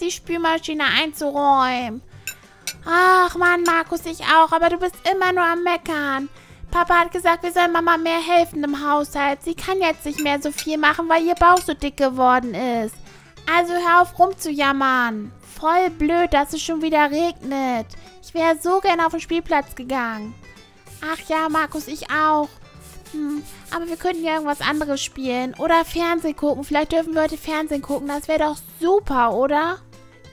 die Spülmaschine einzuräumen. Ach Mann, Markus, ich auch, aber du bist immer nur am Meckern. Papa hat gesagt, wir sollen Mama mehr helfen im Haushalt. Sie kann jetzt nicht mehr so viel machen, weil ihr Bauch so dick geworden ist. Also hör auf rumzujammern. Voll blöd, dass es schon wieder regnet. Ich wäre so gerne auf den Spielplatz gegangen. Ach ja, Markus, ich auch. Hm, aber wir könnten ja irgendwas anderes spielen. Oder Fernsehen gucken. Vielleicht dürfen wir heute Fernsehen gucken. Das wäre doch super, oder?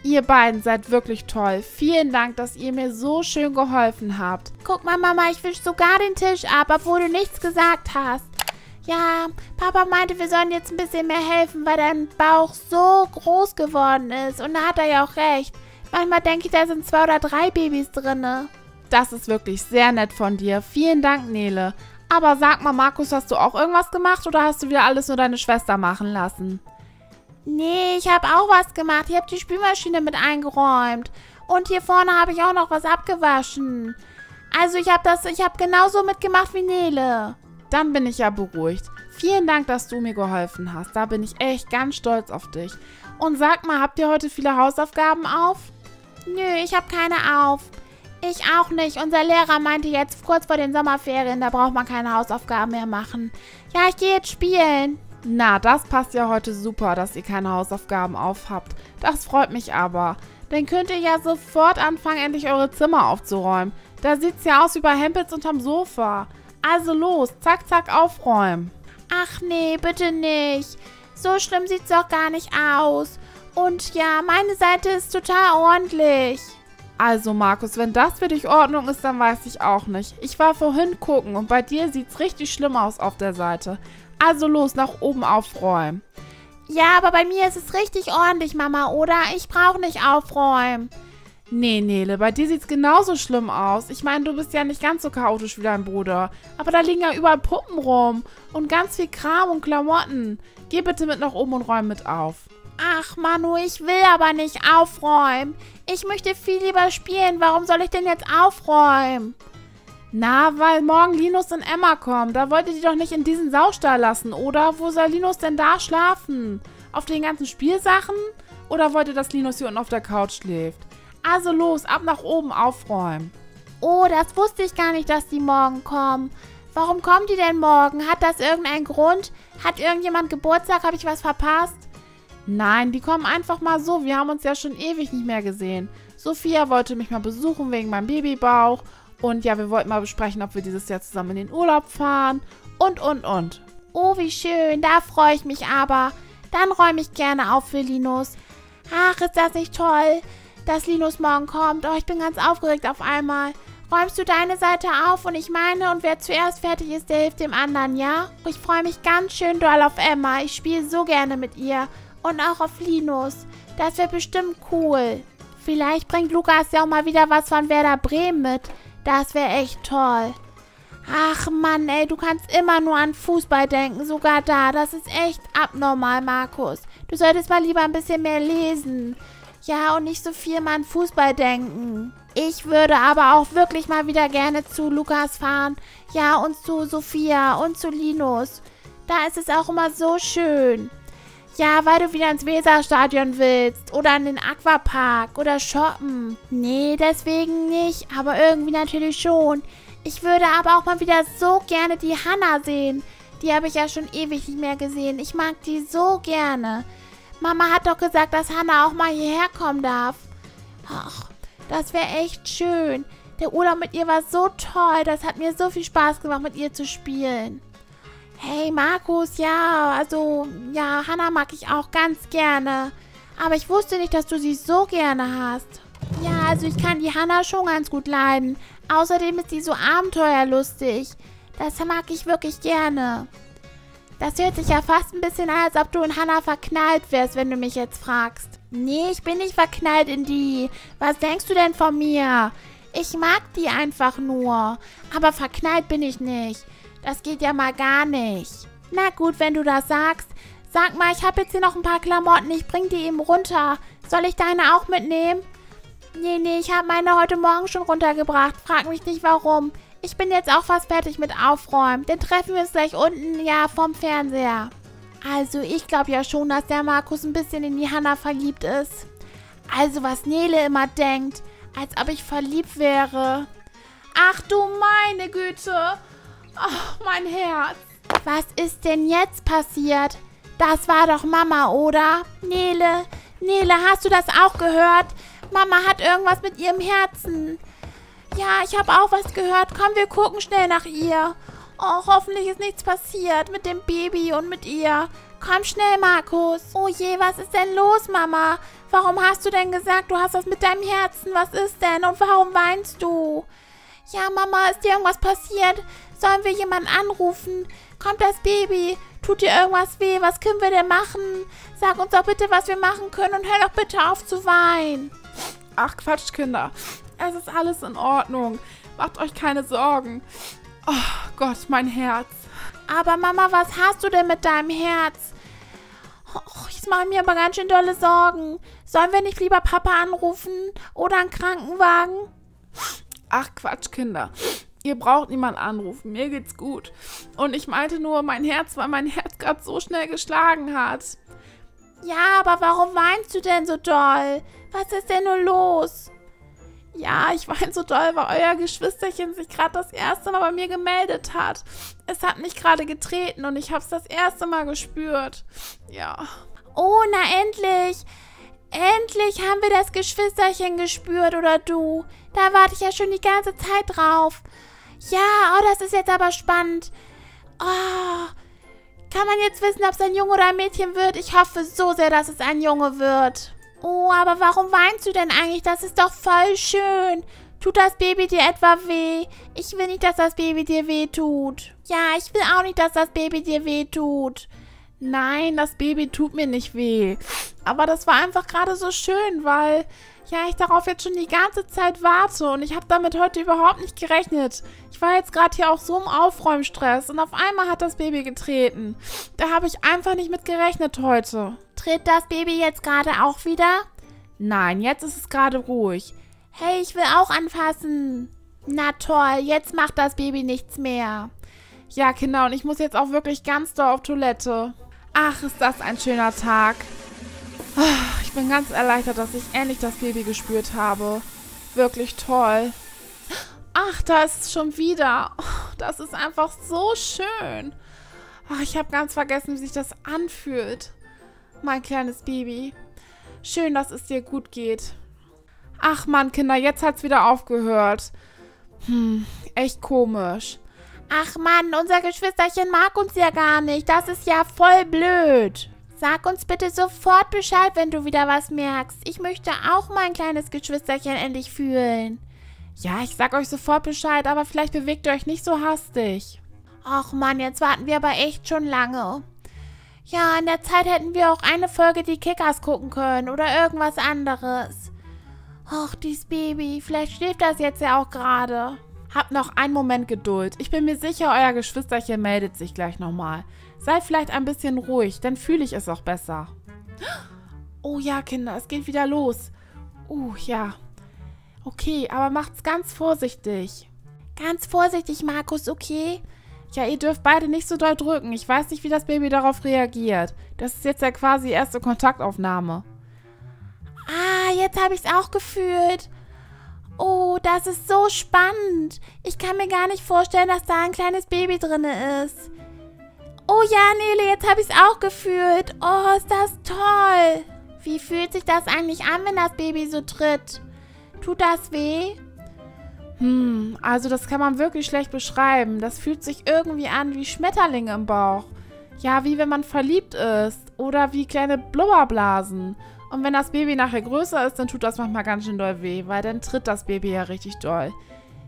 Ihr beiden seid wirklich toll. Vielen Dank, dass ihr mir so schön geholfen habt. Guck mal, Mama, ich wisch sogar den Tisch ab, obwohl du nichts gesagt hast. Ja, Papa meinte, wir sollen jetzt ein bisschen mehr helfen, weil dein Bauch so groß geworden ist. Und da hat er ja auch recht. Manchmal denke ich, da sind zwei oder drei Babys drinne. Das ist wirklich sehr nett von dir. Vielen Dank, Nele. Aber sag mal, Markus, hast du auch irgendwas gemacht oder hast du wieder alles nur deine Schwester machen lassen? Nee, ich habe auch was gemacht. Ich habe die Spülmaschine mit eingeräumt. Und hier vorne habe ich auch noch was abgewaschen. Also ich habe das, ich habe genauso mitgemacht wie Nele. Dann bin ich ja beruhigt. Vielen Dank, dass du mir geholfen hast. Da bin ich echt ganz stolz auf dich. Und sag mal, habt ihr heute viele Hausaufgaben auf? Nö, ich habe keine auf. Ich auch nicht. Unser Lehrer meinte jetzt kurz vor den Sommerferien, da braucht man keine Hausaufgaben mehr machen. Ja, ich gehe jetzt spielen. Na, das passt ja heute super, dass ihr keine Hausaufgaben aufhabt. Das freut mich aber. Dann könnt ihr ja sofort anfangen, endlich eure Zimmer aufzuräumen. Da sieht's ja aus wie bei Hempels unterm Sofa. Also los, zack, zack, aufräumen. Ach nee, bitte nicht. So schlimm sieht's doch gar nicht aus. Und ja, meine Seite ist total ordentlich. Also, Markus, wenn das für dich Ordnung ist, dann weiß ich auch nicht. Ich war vorhin gucken und bei dir sieht's richtig schlimm aus auf der Seite. Also los, nach oben aufräumen. Ja, aber bei mir ist es richtig ordentlich, Mama, oder? Ich brauche nicht aufräumen. Nee, Nele, bei dir sieht's genauso schlimm aus. Ich meine, du bist ja nicht ganz so chaotisch wie dein Bruder. Aber da liegen ja überall Puppen rum und ganz viel Kram und Klamotten. Geh bitte mit nach oben und räum mit auf. Ach, Manu, ich will aber nicht aufräumen. Ich möchte viel lieber spielen. Warum soll ich denn jetzt aufräumen? Na, weil morgen Linus und Emma kommen. Da wollt ihr die doch nicht in diesen Saustall lassen, oder? Wo soll Linus denn da schlafen? Auf den ganzen Spielsachen? Oder wollt ihr, dass Linus hier unten auf der Couch schläft? Also los, ab nach oben aufräumen. Oh, das wusste ich gar nicht, dass die morgen kommen. Warum kommen die denn morgen? Hat das irgendeinen Grund? Hat irgendjemand Geburtstag? Habe ich was verpasst? Nein, die kommen einfach mal so. Wir haben uns ja schon ewig nicht mehr gesehen. Sophia wollte mich mal besuchen wegen meinem Babybauch. Und ja, wir wollten mal besprechen, ob wir dieses Jahr zusammen in den Urlaub fahren. Und, und, und. Oh, wie schön. Da freue ich mich aber. Dann räume ich gerne auf für Linus. Ach, ist das nicht toll, dass Linus morgen kommt. Oh, ich bin ganz aufgeregt auf einmal. Räumst du deine Seite auf und ich meine, und wer zuerst fertig ist, der hilft dem anderen, ja? Ich freue mich ganz schön doll auf Emma. Ich spiele so gerne mit ihr. Und auch auf Linus. Das wird bestimmt cool. Vielleicht bringt Lukas ja auch mal wieder was von Werder Bremen mit. Das wäre echt toll. Ach Mann, ey, du kannst immer nur an Fußball denken, sogar da. Das ist echt abnormal, Markus. Du solltest mal lieber ein bisschen mehr lesen. Ja, und nicht so viel mal an Fußball denken. Ich würde aber auch wirklich mal wieder gerne zu Lukas fahren. Ja, und zu Sophia und zu Linus. Da ist es auch immer so schön. Ja, weil du wieder ins Weserstadion willst. Oder in den Aquapark. Oder shoppen. Nee, deswegen nicht. Aber irgendwie natürlich schon. Ich würde aber auch mal wieder so gerne die Hanna sehen. Die habe ich ja schon ewig nicht mehr gesehen. Ich mag die so gerne. Mama hat doch gesagt, dass Hanna auch mal hierher kommen darf. Ach, das wäre echt schön. Der Urlaub mit ihr war so toll. Das hat mir so viel Spaß gemacht, mit ihr zu spielen. Hey Markus, ja, also, ja, Hannah mag ich auch ganz gerne. Aber ich wusste nicht, dass du sie so gerne hast. Ja, also ich kann die Hannah schon ganz gut leiden. Außerdem ist sie so abenteuerlustig. Das mag ich wirklich gerne. Das hört sich ja fast ein bisschen an, als ob du in Hannah verknallt wärst, wenn du mich jetzt fragst. Nee, ich bin nicht verknallt in die. Was denkst du denn von mir? Ich mag die einfach nur. Aber verknallt bin ich nicht. Das geht ja mal gar nicht. Na gut, wenn du das sagst. Sag mal, ich habe jetzt hier noch ein paar Klamotten. Ich bring die eben runter. Soll ich deine auch mitnehmen? Nee, nee, ich habe meine heute Morgen schon runtergebracht. Frag mich nicht warum. Ich bin jetzt auch fast fertig mit Aufräumen. Dann treffen wir uns gleich unten, ja, vom Fernseher. Also, ich glaube ja schon, dass der Markus ein bisschen in die Hanna verliebt ist. Also was Nele immer denkt, als ob ich verliebt wäre. Ach du meine Güte. Ach, mein Herz. Was ist denn jetzt passiert? Das war doch Mama, oder? Nele, Nele, hast du das auch gehört? Mama hat irgendwas mit ihrem Herzen. Ja, ich habe auch was gehört. Komm, wir gucken schnell nach ihr. Oh, hoffentlich ist nichts passiert mit dem Baby und mit ihr. Komm schnell, Markus. Oh je, was ist denn los, Mama? Warum hast du denn gesagt, du hast was mit deinem Herzen? Was ist denn? Und warum weinst du? Ja, Mama, ist dir irgendwas passiert? Sollen wir jemanden anrufen? Kommt das Baby? Tut dir irgendwas weh? Was können wir denn machen? Sag uns doch bitte, was wir machen können und hör doch bitte auf zu weinen. Ach, Quatsch, Kinder. Es ist alles in Ordnung. Macht euch keine Sorgen. Oh Gott, mein Herz. Aber Mama, was hast du denn mit deinem Herz? Oh, ich mache mir aber ganz schön dolle Sorgen. Sollen wir nicht lieber Papa anrufen oder einen Krankenwagen? Ach Quatsch, Kinder. Ihr braucht niemanden anrufen. Mir geht's gut. Und ich meinte nur mein Herz, weil mein Herz gerade so schnell geschlagen hat. Ja, aber warum weinst du denn so doll? Was ist denn nur los? Ja, ich weine so doll, weil euer Geschwisterchen sich gerade das erste Mal bei mir gemeldet hat. Es hat mich gerade getreten und ich habe es das erste Mal gespürt. Ja. Oh, na endlich. Endlich haben wir das Geschwisterchen gespürt, oder du? Da warte ich ja schon die ganze Zeit drauf. Ja, oh, das ist jetzt aber spannend. Oh, kann man jetzt wissen, ob es ein Junge oder ein Mädchen wird? Ich hoffe so sehr, dass es ein Junge wird. Oh, aber warum weinst du denn eigentlich? Das ist doch voll schön. Tut das Baby dir etwa weh? Ich will nicht, dass das Baby dir weh tut. Ja, ich will auch nicht, dass das Baby dir weh tut. Nein, das Baby tut mir nicht weh. Aber das war einfach gerade so schön, weil ja, ich darauf jetzt schon die ganze Zeit warte und ich habe damit heute überhaupt nicht gerechnet. Ich war jetzt gerade hier auch so im Aufräumstress und auf einmal hat das Baby getreten. Da habe ich einfach nicht mit gerechnet heute. Tritt das Baby jetzt gerade auch wieder? Nein, jetzt ist es gerade ruhig. Hey, ich will auch anfassen. Na toll, jetzt macht das Baby nichts mehr. Ja, Kinder, und ich muss jetzt auch wirklich ganz doll auf Toilette. Ach, ist das ein schöner Tag. Ich bin ganz erleichtert, dass ich endlich das Baby gespürt habe. Wirklich toll. Ach, da ist es schon wieder. Das ist einfach so schön. Ach, ich habe ganz vergessen, wie sich das anfühlt. Mein kleines Baby. Schön, dass es dir gut geht. Ach Mann, Kinder, jetzt hat's wieder aufgehört. Hm, echt komisch. Ach Mann, unser Geschwisterchen mag uns ja gar nicht. Das ist ja voll blöd. Sag uns bitte sofort Bescheid, wenn du wieder was merkst. Ich möchte auch mein kleines Geschwisterchen endlich fühlen. Ja, ich sag euch sofort Bescheid, aber vielleicht bewegt ihr euch nicht so hastig. Ach Mann, jetzt warten wir aber echt schon lange. Ja, in der Zeit hätten wir auch eine Folge die Kickers gucken können oder irgendwas anderes. Ach, dies Baby, vielleicht schläft das jetzt ja auch gerade. Habt noch einen Moment Geduld. Ich bin mir sicher, euer Geschwisterchen meldet sich gleich nochmal. Seid vielleicht ein bisschen ruhig, dann fühle ich es auch besser. Oh ja, Kinder, es geht wieder los. Uh, ja. Okay, aber macht's ganz vorsichtig. Ganz vorsichtig, Markus, okay? Ja, ihr dürft beide nicht so doll drücken. Ich weiß nicht, wie das Baby darauf reagiert. Das ist jetzt ja quasi erste Kontaktaufnahme. Ah, jetzt habe ich es auch gefühlt. Oh, das ist so spannend. Ich kann mir gar nicht vorstellen, dass da ein kleines Baby drin ist. Oh ja, Nele, jetzt habe ich es auch gefühlt. Oh, ist das toll. Wie fühlt sich das eigentlich an, wenn das Baby so tritt? Tut das weh? Hm, also das kann man wirklich schlecht beschreiben. Das fühlt sich irgendwie an wie Schmetterlinge im Bauch. Ja, wie wenn man verliebt ist. Oder wie kleine Blubberblasen. Und wenn das Baby nachher größer ist, dann tut das manchmal ganz schön doll weh, weil dann tritt das Baby ja richtig doll.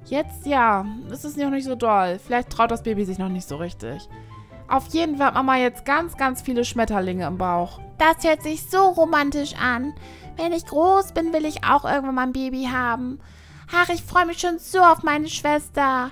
Jetzt ja, ist es noch nicht so doll. Vielleicht traut das Baby sich noch nicht so richtig. Auf jeden Fall hat Mama jetzt ganz, ganz viele Schmetterlinge im Bauch. Das hört sich so romantisch an. Wenn ich groß bin, will ich auch irgendwann mal ein Baby haben. Ach, ich freue mich schon so auf meine Schwester.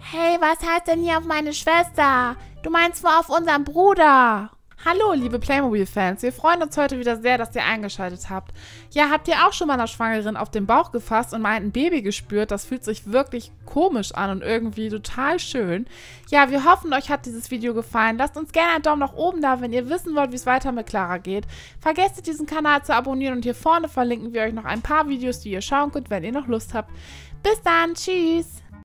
Hey, was heißt denn hier auf meine Schwester? Du meinst wohl auf unseren Bruder? Hallo, liebe Playmobil-Fans. Wir freuen uns heute wieder sehr, dass ihr eingeschaltet habt. Ja, habt ihr auch schon mal einer Schwangerin auf den Bauch gefasst und mal ein Baby gespürt? Das fühlt sich wirklich komisch an und irgendwie total schön. Ja, wir hoffen, euch hat dieses Video gefallen. Lasst uns gerne einen Daumen nach oben da, wenn ihr wissen wollt, wie es weiter mit Clara geht. Vergesst nicht, diesen Kanal zu abonnieren und hier vorne verlinken wir euch noch ein paar Videos, die ihr schauen könnt, wenn ihr noch Lust habt. Bis dann, tschüss!